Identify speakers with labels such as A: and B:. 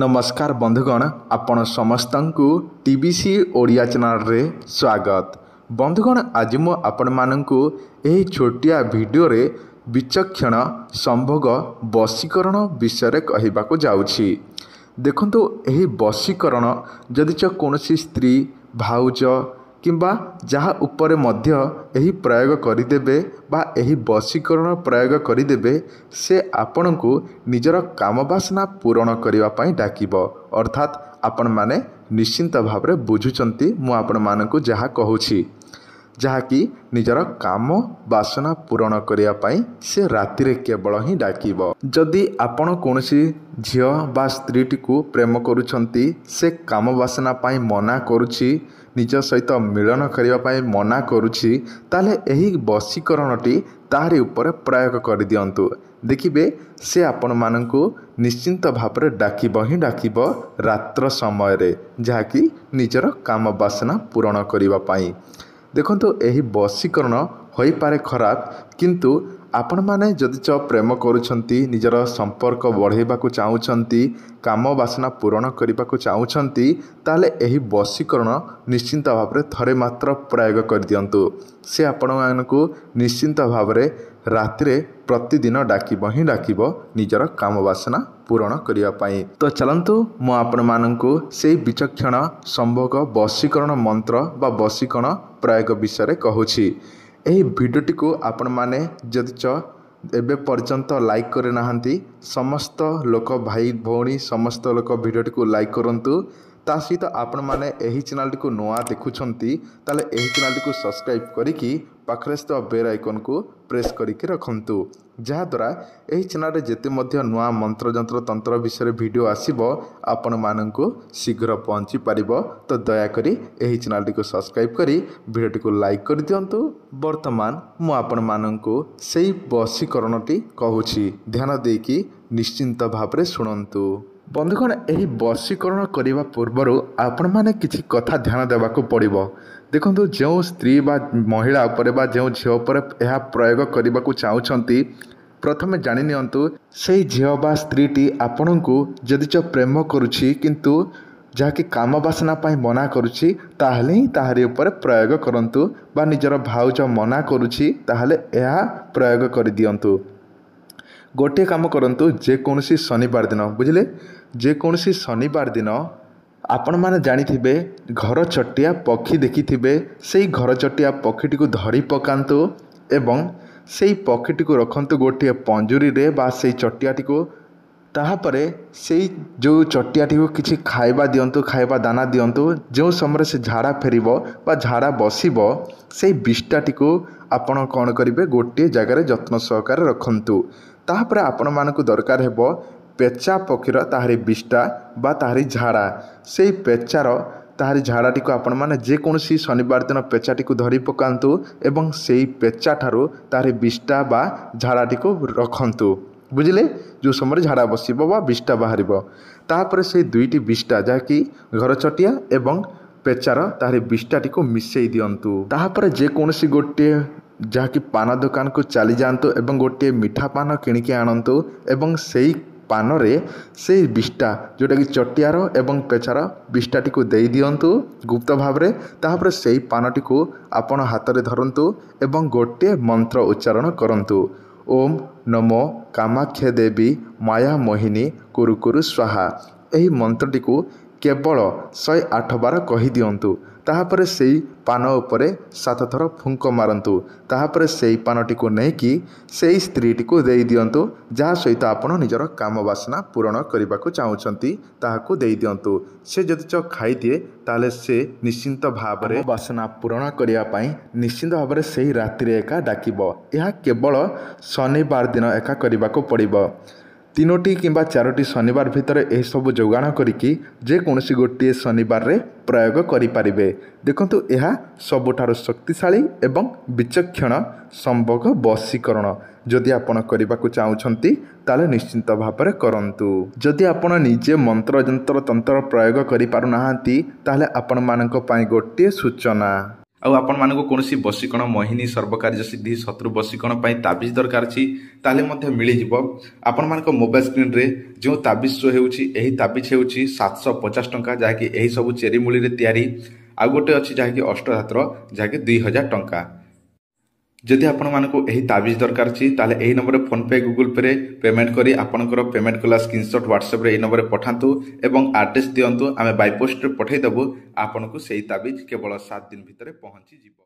A: ନମସ୍କାର ବନ୍ଧୁଗଣ ଆପଣ ସମସ୍ତଙ୍କୁ ଟି ବି ସି ଓଡ଼ିଆ ଚ୍ୟାନେଲରେ ସ୍ୱାଗତ। ବନ୍ଧୁଗଣ ଆଜି ମୁଁ ଆପଣମାନଙ୍କୁ ଏହି ଛୋଟିଆ ଭିଡ଼ିଓରେ ବିଚକ୍ଷଣ ସମ୍ଭୋଗ ବଶୀକରଣ ବିଷୟରେ କହିବାକୁ ଯାଉଛି। ଦେଖନ୍ତୁ ଏହି ବଶୀକରଣ ଯଦିଚ କୌଣସି ସ୍ତ୍ରୀ ଭାଉଜ କିମ୍ବା ଯାହା ଉପରେ ମଧ୍ୟ ଏହି ପ୍ରୟୋଗ କରିଦେବେ ବା ଏହି ବଶୀକରଣ ପ୍ରୟୋଗ କରିଦେବେ ସେ ଆପଣଙ୍କୁ ନିଜର କାମବାସନା ପୂରଣ କରିବା ପାଇଁ ଡାକିବ। ଅର୍ଥାତ୍ ଆପଣମାନେ ନିଶ୍ଚିନ୍ତ ଭାବରେ ବୁଝୁଛନ୍ତି ମୁଁ ଆପଣମାନଙ୍କୁ ଯାହା କହୁଛି। ଯାହାକି ନିଜର କାମ ବାସନା ପୂରଣ କରିବା ପାଇଁ ସେ ରାତିରେ କେବଳ ହିଁ ଡାକିବ। ଯଦି ଆପଣ କୌଣସି ଝିଅ ବା ସ୍ତ୍ରୀଟିକୁ ପ୍ରେମ କରୁଛନ୍ତି ସେ କାମ ବାସନା ପାଇଁ ମନା କରୁଛି ନିଜ ସହିତ ମିଳନ କରିବା ପାଇଁ ମନା କରୁଛି ତାହେଲେ ଏହି ବଶୀକରଣଟି ତାହାରି ଉପରେ ପ୍ରୟୋଗ କରିଦିଅନ୍ତୁ। ଦେଖିବେ ସେ ଆପଣମାନଙ୍କୁ ନିଶ୍ଚିନ୍ତ ଭାବରେ ଡାକିବ ହିଁ ଡାକିବ ରାତ୍ର ସମୟରେ ଯାହାକି ନିଜର କାମ ବାସନା ପୂରଣ କରିବା ପାଇଁ। ଦେଖନ୍ତୁ ଏହି ବଶୀକରଣ ହୋଇପାରେ ଖରାପ କିନ୍ତୁ ଆପଣମାନେ ଯଦି ଚ ପ୍ରେମ କରୁଛନ୍ତି ନିଜର ସମ୍ପର୍କ ବଢ଼ାଇବାକୁ ଚାହୁଁଛନ୍ତି କାମ ବାସନା ପୂରଣ କରିବାକୁ ଚାହୁଁଛନ୍ତି ତାହେଲେ ଏହି ବଶୀକରଣ ନିଶ୍ଚିନ୍ତ ଭାବରେ ଥରେ ମାତ୍ର ପ୍ରୟୋଗ କରିଦିଅନ୍ତୁ। ସେ ଆପଣମାନଙ୍କୁ ନିଶ୍ଚିନ୍ତ ଭାବରେ ରାତିରେ ପ୍ରତିଦିନ ଡାକିବ ହିଁ ଡାକିବ ନିଜର କାମ ବାସନା ପୂରଣ କରିବା ପାଇଁ। ତ ଚାଲନ୍ତୁ ମୁଁ ଆପଣମାନଙ୍କୁ ସେହି ବିଚକ୍ଷଣ ସମ୍ଭୋଗ ବଶୀକରଣ ମନ୍ତ୍ର ବା ବଶୀକରଣ ପ୍ରୟୋଗ ବିଷୟରେ କହୁଛି। ଏହି ଭିଡ଼ିଓଟିକୁ ଆପଣମାନେ ଯଦି ଚ ଏବେ ପର୍ଯ୍ୟନ୍ତ ଲାଇକ୍ କରିନାହାନ୍ତି ସମସ୍ତ ଲୋକ ଭାଇ ଭଉଣୀ ସମସ୍ତ ଲୋକ ଭିଡ଼ିଓଟିକୁ ଲାଇକ୍ କରନ୍ତୁ। ତା ସହିତ ଆପଣମାନେ ଏହି ଚ୍ୟାନେଲଟିକୁ ନୂଆ ଦେଖୁଛନ୍ତି ତାହେଲେ ଏହି ଚ୍ୟାନେଲଟିକୁ ସବସ୍କ୍ରାଇବ୍ କରିକି ପାଖରେ ଥିବା ବେଲ୍ ଆଇକନ୍କୁ ପ୍ରେସ୍ କରିକି ରଖନ୍ତୁ ଯାହାଦ୍ୱାରା ଏହି ଚ୍ୟାନେଲରେ ଯେତେ ମଧ୍ୟ ନୂଆ ମନ୍ତ୍ରଯନ୍ତ୍ର ତନ୍ତ୍ର ବିଷୟରେ ଭିଡ଼ିଓ ଆସିବ ଆପଣମାନଙ୍କୁ ଶୀଘ୍ର ପହଞ୍ଚି ପାରିବ ତ ଦୟାକରି ଏହି ଚ୍ୟାନେଲଟିକୁ ସବସ୍କ୍ରାଇବ୍ କରି ଭିଡ଼ିଓଟିକୁ ଲାଇକ୍ କରିଦିଅନ୍ତୁ ବର୍ତ୍ତମାନ ମୁଁ ଆପଣମାନଙ୍କୁ ସେଇ ବଶୀକରଣଟି କହୁଛି ଧ୍ୟାନ ଦେଇକି ନିଶ୍ଚିନ୍ତ ଭାବରେ ଶୁଣନ୍ତୁ ବନ୍ଧୁଗଣ ଏହି ବଶୀକରଣ କରିବା ପୂର୍ବରୁ ଆପଣମାନେ କିଛି କଥା ଧ୍ୟାନ ଦେବାକୁ ପଡ଼ିବ। ଦେଖନ୍ତୁ ଯେଉଁ ସ୍ତ୍ରୀ ବା ମହିଳା ଉପରେ ବା ଯେଉଁ ଝିଅ ଉପରେ ଏହା ପ୍ରୟୋଗ କରିବାକୁ ଚାହୁଁଛନ୍ତି ପ୍ରଥମେ ଜାଣିନିଅନ୍ତୁ ସେହି ଝିଅ ବା ସ୍ତ୍ରୀଟି ଆପଣଙ୍କୁ ଯଦିଚ ପ୍ରେମ କରୁଛି କିନ୍ତୁ ଯାହାକି କାମ ବାସନା ପାଇଁ ମନା କରୁଛି ତାହେଲେ ହିଁ ତାହାରି ଉପରେ ପ୍ରୟୋଗ କରନ୍ତୁ ବା ନିଜର ଭାଉଜ ମନା କରୁଛି ତାହେଲେ ଏହା ପ୍ରୟୋଗ କରିଦିଅନ୍ତୁ। ଗୋଟିଏ କାମ କରନ୍ତୁ ଯେକୌଣସି ଶନିବାର ଦିନ ବୁଝିଲେ? ଯେକୌଣସି ଶନିବାର ଦିନ ଆପଣମାନେ ଜାଣିଥିବେ ଘର ଚଟିଆ ପକ୍ଷୀ ଦେଖିଥିବେ ସେଇ ଘର ଚଟିଆ ପକ୍ଷୀଟିକୁ ଧରି ପକାନ୍ତୁ ଏବଂ ସେଇ ପକ୍ଷୀଟିକୁ ରଖନ୍ତୁ ଗୋଟିଏ ପଞ୍ଜୁରୀରେ ବା ସେଇ ଚଟିଆଟିକୁ। ତାହାପରେ ସେଇ ଯେଉଁ ଚଟିଆଟିକୁ କିଛି ଖାଇବା ଦିଅନ୍ତୁ ଖାଇବା ଦାନା ଦିଅନ୍ତୁ ଯେଉଁ ସମୟରେ ସେ ଝାଡ଼ା ଫେରିବ ବା ଝାଡ଼ା ବସିବ ସେଇ ବିଷ୍ଟାଟିକୁ ଆପଣ କ'ଣ କରିବେ? ଗୋଟିଏ ଜାଗାରେ ଯତ୍ନ ସହକାରେ ରଖନ୍ତୁ। ତାହାପରେ ଆପଣମାନଙ୍କୁ ଦରକାର ହେବ ପେଚା ପକ୍ଷୀର ତାହାରି ବିଷ୍ଟା ବା ତାହାରି ଝାଡ଼ା। ସେଇ ପେଚାର ତାହାରି ଝାଡ଼ାଟିକୁ ଆପଣମାନେ ଯେକୌଣସି ଶନିବାର ଦିନ ପେଚାଟିକୁ ଧରି ପକାନ୍ତୁ ଏବଂ ସେଇ ପେଚାଠାରୁ ତାହାରି ବିଷ୍ଟା ବା ଝାଡ଼ାଟିକୁ ରଖନ୍ତୁ। ବୁଝିଲେ? ଯେଉଁ ସମୟରେ ଝାଡ଼ା ବସିବ ବା ବିଷ୍ଟା ବାହାରିବ। ତାପରେ ସେଇ ଦୁଇଟି ବିଷ୍ଟା ଯାହାକି ଘର ଚଟିଆ ଏବଂ ପେଚାର ତାହାରି ବିଷ୍ଟାଟିକୁ ମିଶାଇ ଦିଅନ୍ତୁ। ତାହାପରେ ଯେକୌଣସି ଗୋଟିଏ ଯାହାକି ପାନ ଦୋକାନକୁ ଚାଲିଯାଆନ୍ତୁ ଏବଂ ଗୋଟିଏ ମିଠା ପାନ କିଣିକି ଆଣନ୍ତୁ ଏବଂ ସେଇ ପାନରେ ସେଇ ବିଷ୍ଟା ଯେଉଁଟାକି ଚଟିଆର ଏବଂ ପେଚାର ବିଷ୍ଟାଟିକୁ ଦେଇଦିଅନ୍ତୁ ଗୁପ୍ତ ଭାବରେ। ତାହାପରେ ସେଇ ପାନଟିକୁ ଆପଣ ହାତରେ ଧରନ୍ତୁ ଏବଂ ଗୋଟିଏ ମନ୍ତ୍ର ଉଚ୍ଚାରଣ କରନ୍ତୁ। ଓମ୍ ନମୋ କାମାକ୍ଷା ଦେବୀ ମାୟା ମୋହିନୀ କୁରୁକୁରୁ ସ୍ୱାହା। ଏହି ମନ୍ତ୍ରଟିକୁ କେବଳ ଶହେ ଆଠ ବାର କହିଦିଅନ୍ତୁ। ତାହାପରେ ସେଇ ପାନ ଉପରେ ସାତଥର ଫୁଙ୍କ ମାରନ୍ତୁ। ତାହାପରେ ସେଇ ପାନଟିକୁ ନେଇକି ସେଇ ସ୍ତ୍ରୀଟିକୁ ଦେଇଦିଅନ୍ତୁ ଯାହା ସହିତ ଆପଣ ନିଜର କାମ ବାସନା ପୂରଣ କରିବାକୁ ଚାହୁଁଛନ୍ତି ତାହାକୁ ଦେଇଦିଅନ୍ତୁ ସେ ଯଦି ଚ ଖାଇଦିଏ ତାହେଲେ ସେ ନିଶ୍ଚିନ୍ତ ଭାବରେ ବାସନା ପୂରଣ କରିବା ପାଇଁ ନିଶ୍ଚିନ୍ତ ଭାବରେ ସେହି ରାତିରେ ଏକା ଡାକିବ। ଏହା କେବଳ ଶନିବାର ଦିନ ଏକା କରିବାକୁ ପଡ଼ିବ। ତିନୋଟି କିମ୍ବା ଚାରୋଟି ଶନିବାର ଭିତରେ ଏହିସବୁ ଯୋଗାଣ କରିକି ଯେକୌଣସି ଗୋଟିଏ ଶନିବାରରେ ପ୍ରୟୋଗ କରିପାରିବେ। ଦେଖନ୍ତୁ ଏହା ସବୁଠାରୁ ଶକ୍ତିଶାଳୀ ଏବଂ ବିଚକ୍ଷଣ ସମ୍ଭୋଗ ବଶୀକରଣ। ଯଦି ଆପଣ କରିବାକୁ ଚାହୁଁଛନ୍ତି ତାହେଲେ ନିଶ୍ଚିନ୍ତ ଭାବରେ କରନ୍ତୁ। ଯଦି ଆପଣ ନିଜେ ମନ୍ତ୍ରଯନ୍ତ୍ର ତନ୍ତ୍ର ପ୍ରୟୋଗ କରିପାରୁନାହାନ୍ତି ତାହେଲେ ଆପଣମାନଙ୍କ ପାଇଁ ଗୋଟିଏ ସୂଚନା। ଆଉ ଆପଣମାନଙ୍କୁ କୌଣସି ବଶୀକରଣ ମୋହିନୀ ସର୍ବକାର୍ଯ୍ୟ ସିଦ୍ଧି ଶତ୍ରୁ ବଶୀକରଣ ପାଇଁ ତାବିଜ ଦରକାର ଅଛି ତାହେଲେ ମଧ୍ୟ ମିଳିଯିବ। ଆପଣମାନଙ୍କ ମୋବାଇଲ ସ୍କ୍ରିନ୍ରେ ଯେଉଁ ତାବିଜ ଶୋ ହେଉଛି ଏହି ତାବିଜ ହେଉଛି ସାତଶହ ପଚାଶ ଟଙ୍କା ଯାହାକି ଏହିସବୁ ଚେରି ମୂଳିରେ ତିଆରି। ଆଉ ଗୋଟେ ଅଛି ଯାହାକି ଅଷ୍ଟଧାତୁର ଯାହାକି ଦୁଇ ହଜାର ଟଙ୍କା। ଯଦି ଆପଣମାନଙ୍କୁ ଏହି ତାବିଜ ଦରକାର ଅଛି ତାହେଲେ ଏହି ନମ୍ବରରେ ଫୋନ୍ପେ ଗୁଗୁଲ୍ ପେରେ ପେମେଣ୍ଟ କରି ଆପଣଙ୍କର ପେମେଣ୍ଟ କଲା ସ୍କ୍ରିନସଟ୍ ହ୍ୱାଟ୍ସଆପ୍ରେ ଏହି ନମ୍ବରରେ ପଠାନ୍ତୁ ଏବଂ ଆଡ୍ରେସ୍ ଦିଅନ୍ତୁ। ଆମେ ବାଇପୋଷ୍ଟରେ ପଠାଇଦେବୁ। ଆପଣଙ୍କୁ ସେହି ତାବିଜ କେବଳ ସାତ ଦିନ ଭିତରେ ପହଞ୍ଚିଯିବ।